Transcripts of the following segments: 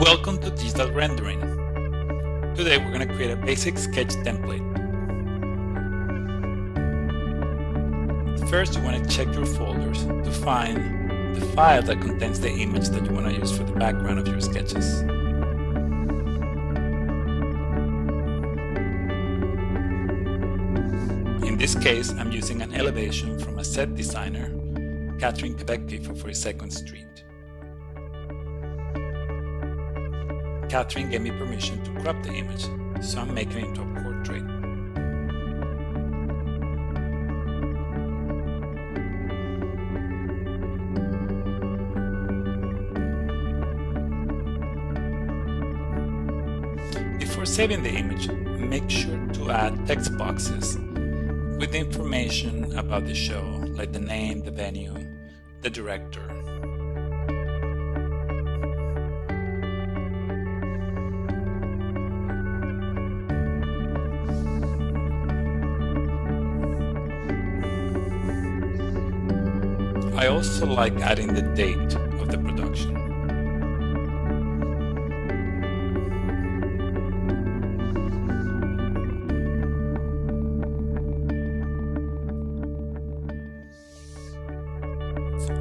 Welcome to Digital Rendering. Today we're going to create a basic sketch template. First you want to check your folders to find the file that contains the image that you want to use for the background of your sketches. In this case, I'm using an elevation from a set designer, Kathryn Kawecki for 42nd Street. Kathryn gave me permission to crop the image, so I'm making it into a portrait. Before saving the image, make sure to add text boxes with information about the show, like the name, the venue, the director, I also like adding the date of the production.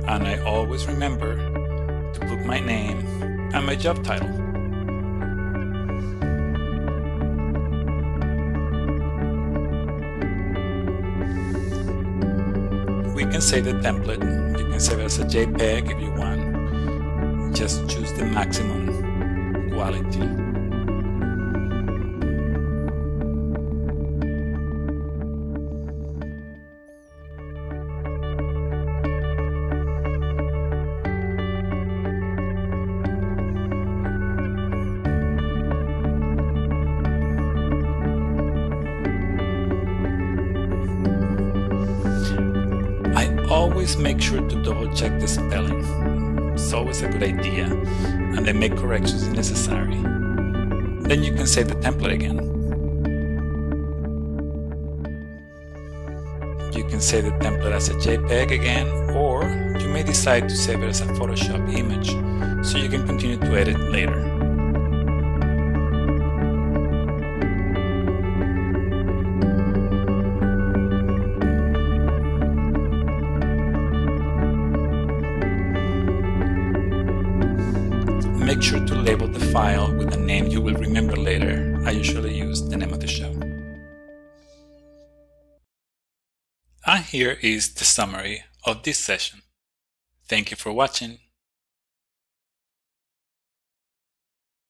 And I always remember to put my name and my job title. We can save the template. You can save it as a JPEG if you want. Just choose the maximum quality. Always make sure to double check the spelling. It's always a good idea, and then make corrections if necessary. Then you can save the template again. You can save the template as a JPEG again, or you may decide to save it as a Photoshop image so you can continue to edit later. Make sure to label the file with a name you will remember later. I usually use the name of the show. And here is the summary of this session. Thank you for watching.